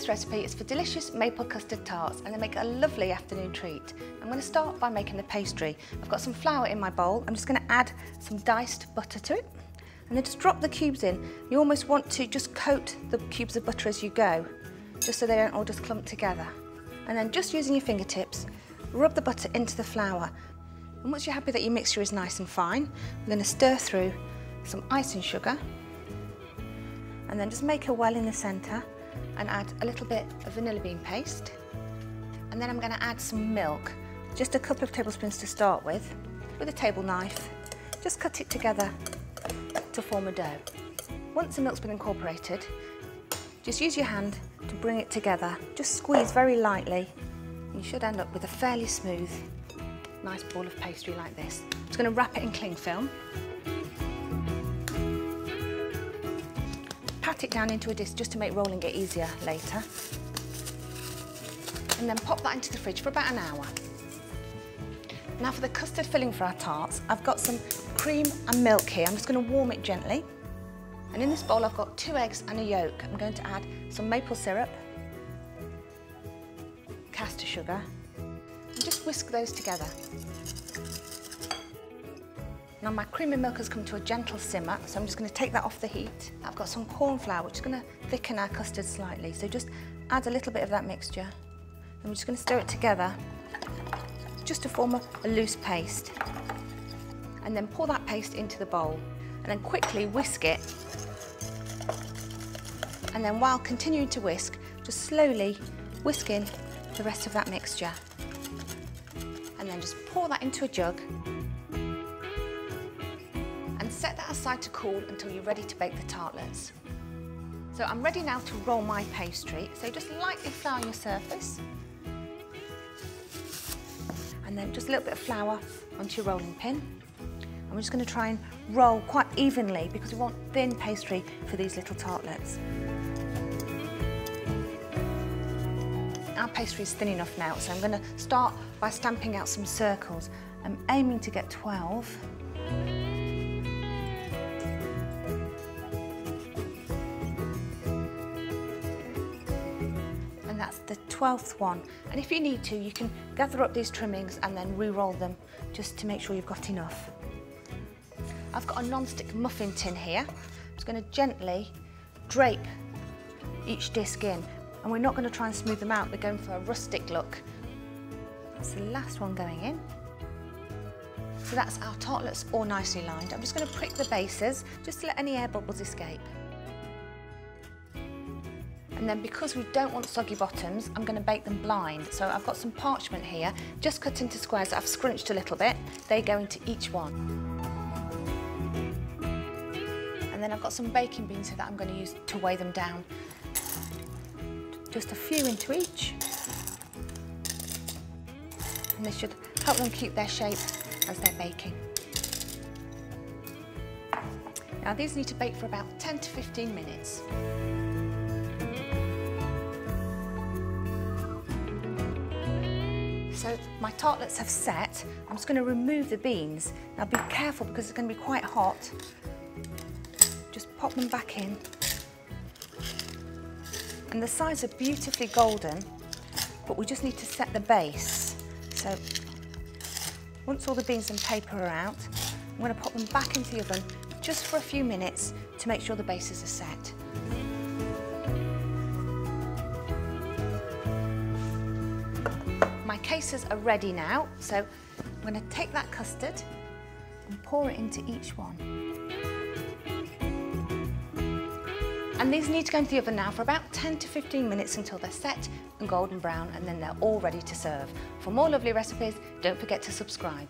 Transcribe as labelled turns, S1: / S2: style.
S1: This recipe is for delicious maple custard tarts and they make a lovely afternoon treat. I'm going to start by making the pastry. I've got some flour in my bowl. I'm just going to add some diced butter to it and then just drop the cubes in. You almost want to just coat the cubes of butter as you go, just so they don't all just clump together. And then just using your fingertips, rub the butter into the flour. And once you're happy that your mixture is nice and fine, I'm going to stir through some icing sugar and then just make a well in the centre and add a little bit of vanilla bean paste. And then I'm going to add some milk, just a couple of tablespoons to start with, with a table knife. Just cut it together to form a dough. Once the milk's been incorporated, just use your hand to bring it together. Just squeeze very lightly. You should end up with a fairly smooth, nice ball of pastry like this. I'm just going to wrap it in cling film pat it down into a disc just to make rolling it easier later. And then pop that into the fridge for about an hour. Now for the custard filling for our tarts, I've got some cream and milk here. I'm just going to warm it gently. And in this bowl I've got two eggs and a yolk. I'm going to add some maple syrup, caster sugar, and just whisk those together. Now my cream and milk has come to a gentle simmer, so I'm just going to take that off the heat. I've got some corn flour, which is going to thicken our custard slightly. So just add a little bit of that mixture. And we're just going to stir it together, just to form a, a loose paste. And then pour that paste into the bowl. And then quickly whisk it. And then while continuing to whisk, just slowly whisk in the rest of that mixture. And then just pour that into a jug set that aside to cool until you're ready to bake the tartlets. So I'm ready now to roll my pastry. So just lightly flour your surface. And then just a little bit of flour onto your rolling pin. And we're just going to try and roll quite evenly because we want thin pastry for these little tartlets. Our pastry is thin enough now, so I'm going to start by stamping out some circles. I'm aiming to get 12. That's the 12th one. And if you need to, you can gather up these trimmings and then re-roll them just to make sure you've got enough. I've got a non-stick muffin tin here. I'm just going to gently drape each disc in. And we're not going to try and smooth them out, we're going for a rustic look. That's the last one going in. So that's our tartlets all nicely lined. I'm just going to prick the bases just to let any air bubbles escape. And then because we don't want soggy bottoms, I'm going to bake them blind. So I've got some parchment here, just cut into squares that I've scrunched a little bit. They go into each one. And then I've got some baking beans here that I'm going to use to weigh them down. Just a few into each. And this should help them keep their shape as they're baking. Now these need to bake for about 10 to 15 minutes. So my tartlets have set. I'm just going to remove the beans. Now be careful because it's going to be quite hot. Just pop them back in. And the sides are beautifully golden, but we just need to set the base. So once all the beans and paper are out, I'm going to pop them back into the oven just for a few minutes to make sure the bases are set. Cases are ready now, so I'm going to take that custard and pour it into each one. And these need to go into the oven now for about 10 to 15 minutes until they're set and golden brown and then they're all ready to serve. For more lovely recipes, don't forget to subscribe.